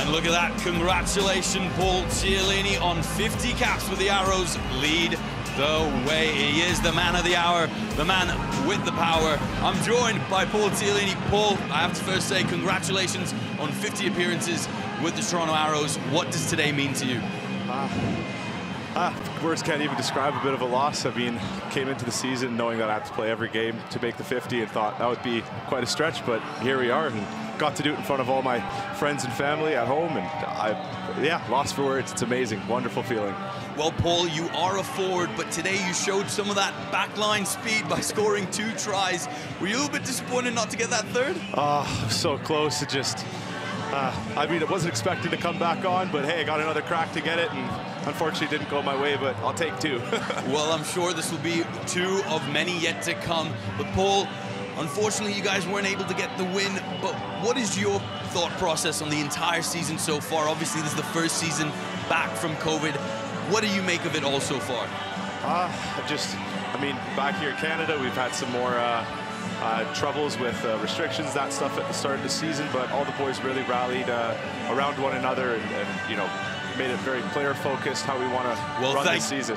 And look at that. Congratulations, Paul Ciulini on 50 caps with the Arrows lead the way. He is the man of the hour, the man with the power. I'm joined by Paul Ciulini. Paul, I have to first say congratulations on 50 appearances with the Toronto Arrows. What does today mean to you? Uh, uh, words can't even describe a bit of a loss. I mean, came into the season knowing that I had to play every game to make the 50 and thought that would be quite a stretch, but here we are and got to do it in front of all my friends and family at home and I, yeah, lost for words. It's amazing, wonderful feeling. Well, Paul, you are a forward, but today you showed some of that backline speed by scoring two tries. Were you a little bit disappointed not to get that third? Oh, so close. It just, uh, I mean, it wasn't expected to come back on, but hey, I got another crack to get it, and unfortunately didn't go my way, but I'll take two. well, I'm sure this will be two of many yet to come. But Paul, unfortunately, you guys weren't able to get the win, but what is your thought process on the entire season so far? Obviously, this is the first season back from COVID. What do you make of it all so far? Uh, just, I mean, back here in Canada, we've had some more uh, uh, troubles with uh, restrictions, that stuff at the start of the season, but all the boys really rallied uh, around one another and, and, you know, made it very player focused how we want to well, run this season.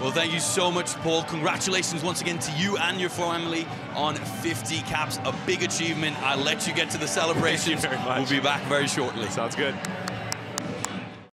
Well, thank you so much, Paul. Congratulations once again to you and your family on 50 caps, a big achievement. I'll let you get to the celebration. We'll be back very shortly. Sounds good.